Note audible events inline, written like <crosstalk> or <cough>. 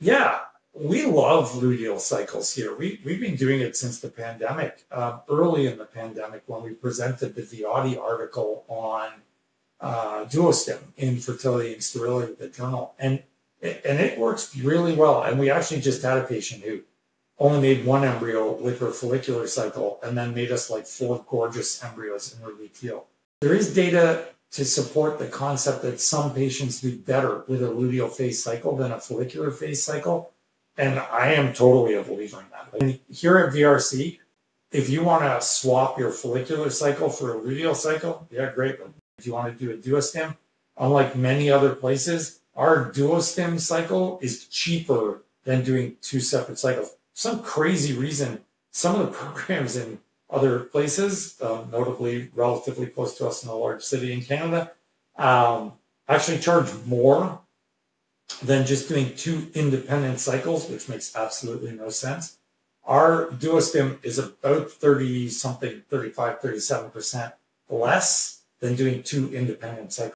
yeah. We love luteal cycles here. We, we've been doing it since the pandemic, um, early in the pandemic when we presented the Viotti article on uh, duostim in fertility and sterility with the journal. And, and it works really well. And we actually just had a patient who only made one embryo with her follicular cycle and then made us like four gorgeous embryos in her luteal. There is data to support the concept that some patients do better with a luteal phase cycle than a follicular phase cycle. And I am totally a believer in that. And here at VRC, if you want to swap your follicular cycle for a luteal cycle, yeah, great. But if you want to do a duostim, unlike many other places, our duostim cycle is cheaper than doing two separate cycles. Some crazy reason, some of the <laughs> programs in other places, um, notably relatively close to us in a large city in Canada, um, actually charge more than just doing two independent cycles, which makes absolutely no sense. Our duostim is about 30 something, 35, 37% less than doing two independent cycles.